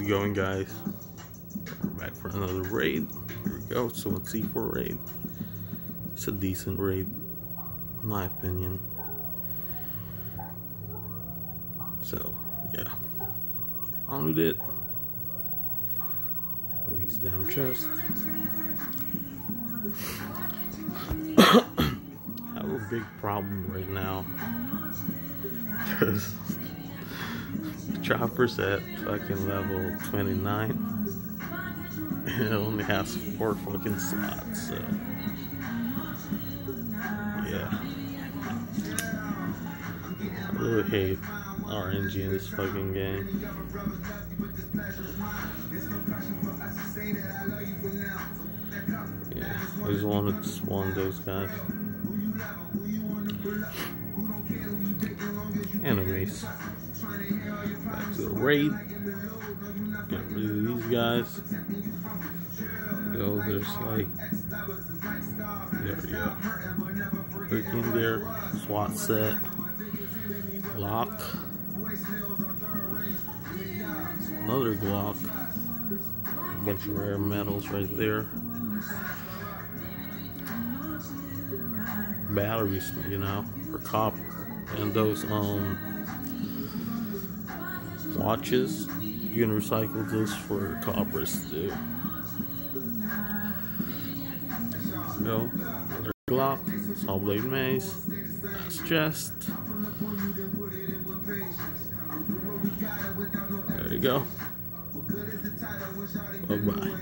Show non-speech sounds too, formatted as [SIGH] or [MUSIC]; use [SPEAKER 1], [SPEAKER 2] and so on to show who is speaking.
[SPEAKER 1] it going, guys? Back for another raid. Here we go. So it's C4 raid. It's a decent raid, in my opinion. So, yeah. Get on with it. All these damn chests. [COUGHS] I have a big problem right now. [LAUGHS] Because chopper's at fucking level 29 it [LAUGHS] only has four fucking slots so. Yeah. I really hate RNG in this fucking game. Yeah I just wanted to spawn those guys. Anyways Raid. Get rid of these guys. Go, there's like. There we go. Click in there. SWAT set. Glock. Another Glock. A Bunch of rare metals right there. Batteries, you know, for copper. And those, um, watches. You can recycle this for coppers too. Go. Another Glock, saw blade mace, that's chest. There you go. Bye bye.